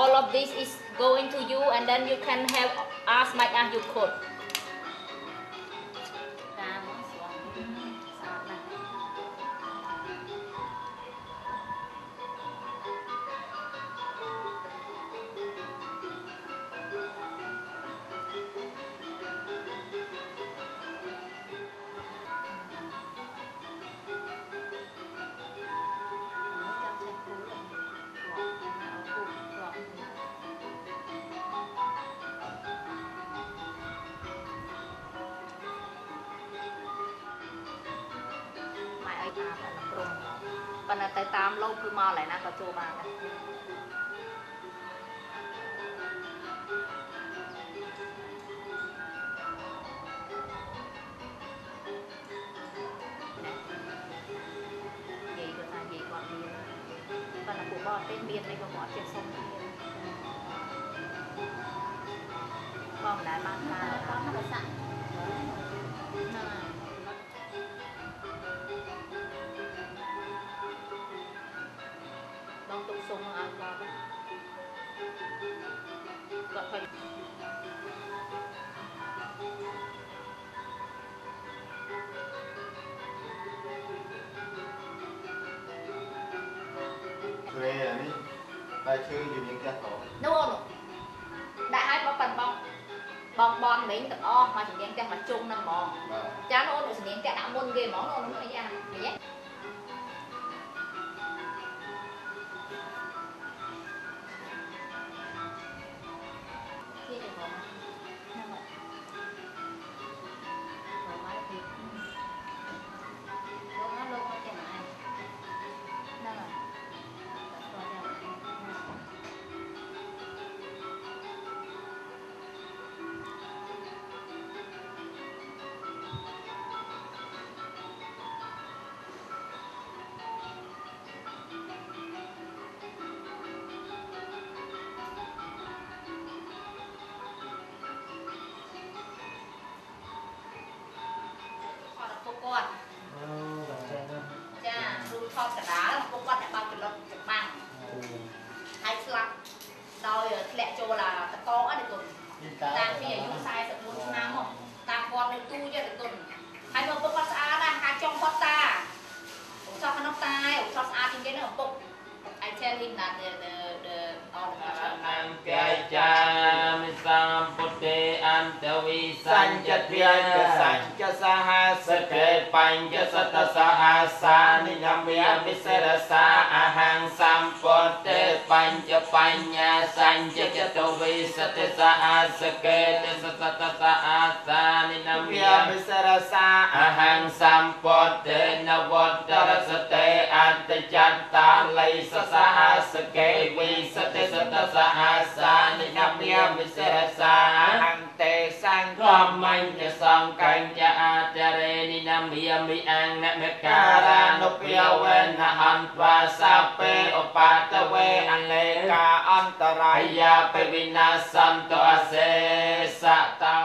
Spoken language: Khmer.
all of this is going to you and then you can have as much ah, as you could តាមអានោះព្រំប៉ុន្តែទៅតាមលោកគឺមកឡើយណាក៏ចូលបានដែរនិយាយគាត់ថានិយាយគាត់មានប៉ុន្តែពួកបរទេសមានអីក៏គាត់ចេះសុំទៀតបងមិនដែលបានប្រើបងទៅសាក់ ទ្រេអានេះតែឈើជំនាញផ្ទះត្រង់នោះដាក់ឲ្យបងប៉ាន់បងបងបនមិញទាំងអស់មកជំនាញផ្ទះមកជុំហ្នឹងហ្មងបាទចានោះអូនជំនាញផ្ទះដាក់មុនគេហ្មងអូននោះអីយ៉ាងនិយាយ គ្រូថតកដាលពុកគាត់អ្នកបើកចលត់ច្បាំងហើយស្លាប់ដោយធ្លាក់ចូលឡាតកងអត់ទេគុណតាំងពីអាយុ44ឆ្នាំមកតាមគាត់នៅទូយទេគុណហើយមើលពុកគាត់ស្អាតណាស់ហាចង់គាត់តាពុកចោះក្នុងតាឯងពុកចោះស្អាតជាងគេនោះពុក I tell him that the the the all the picture អង្កាយចាមិសម្ពុទ្ធេអន្តវិសញ្ចទ្យាសញ្ចសហសកេបញ្ចសតសហសានិយ មយមិសរសាអហង្សម្ពុទ្ធេបញ្ចបញ្ញាសញ្ចចតវិសតិសហសកេតសតតសហសានិយមយមិសរសាអហង្សម្ពុទ្ធេនវត្តរសតេអន្តចន្តាល័យសសហសកេវិសតិសតសហសានិយមយមិសរសាអ ន្តេសង្ឃមញ្ញសង្កញ្ញអាចារេនិនមយមិអង្នមការានុពយវេនហន្វាសាពេឧបតវេអនេកាអន្តរាយាបវិនាសន្តអសេសតោ